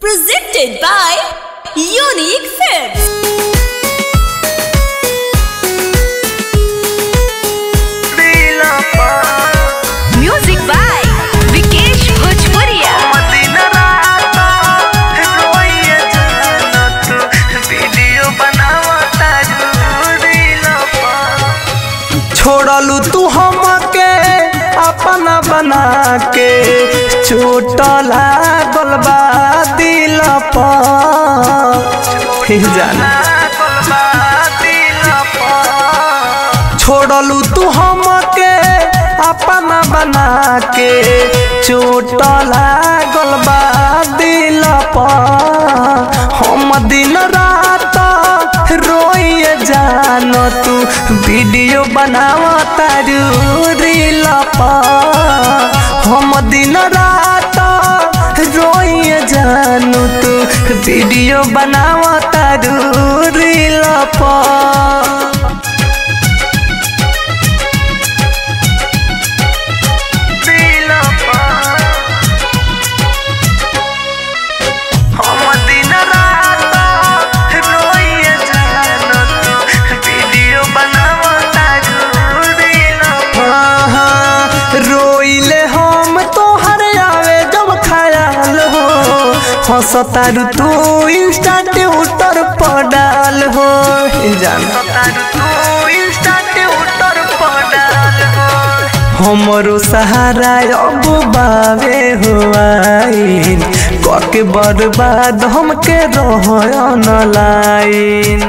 Presented by Unique Films. Music by Vikesh Bhojpuria. छोड़लू तू अपना बना के चोट बलबा दिल छोड़लू तू हम के अपना बना के चोट लागल वीडियो बनावा तारूरी पर हम दिन रात रोइए जानू तू। वीडियो बनावा तारूरी पर हंसतारू तू इंस्टा ट्विटर पर डाल हो जान। हमरो सहारा अब बावे हो आइन कके बर्बाद हमके रह न लाइन।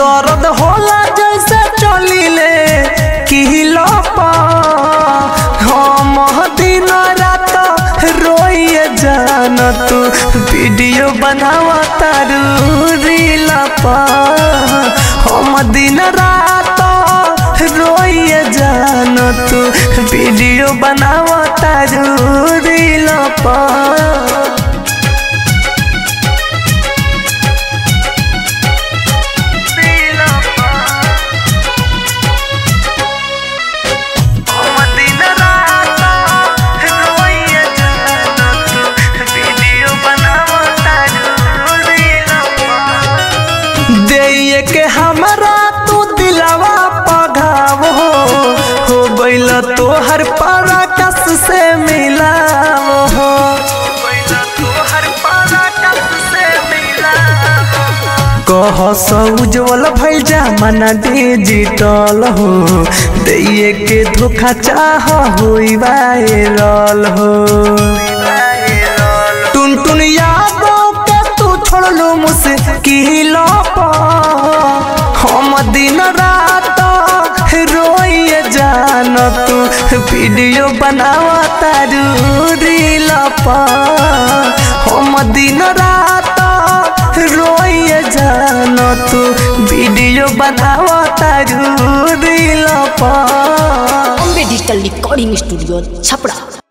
दर्द होला जैसे चलिले किलो हम दिन रात रोइए जान तू वीडियो बनावा तारू, रील हम दिन रात रोइए जान तू, वीडियो बनावा तारू, रील पर कह उज्जवल भइल जमाना डिजिटल हो। दैये के धोखा चाह होई वायरल हो। टुन टुन यादों के तू छोड़लू मुश्किल हम दिन रात जान तू। वीडियो बनावा तारू रील हम दिन रात तू वीडियो बनावा तारू दिल पर हम डिजिटल रिकॉर्डिंग स्टूडियो छपड़ा।